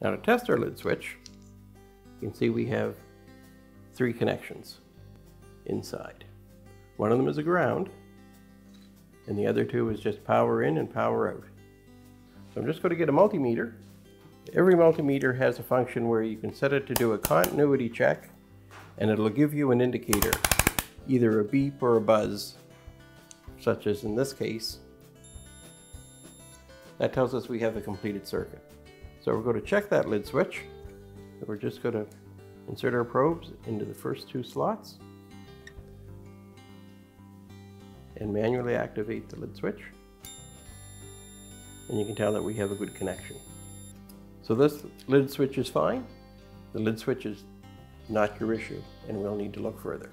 Now to test our lid switch, you can see we have three connections inside. One of them is a ground, and the other two is just power in and power out. So I'm just going to get a multimeter. Every multimeter has a function where you can set it to do a continuity check, and it'll give you an indicator, either a beep or a buzz, such as in this case. That tells us we have a completed circuit. So we're going to check that lid switch. We're just going to insert our probes into the first two slots and manually activate the lid switch. And you can tell that we have a good connection. So this lid switch is fine. The lid switch is not your issue and we'll need to look further.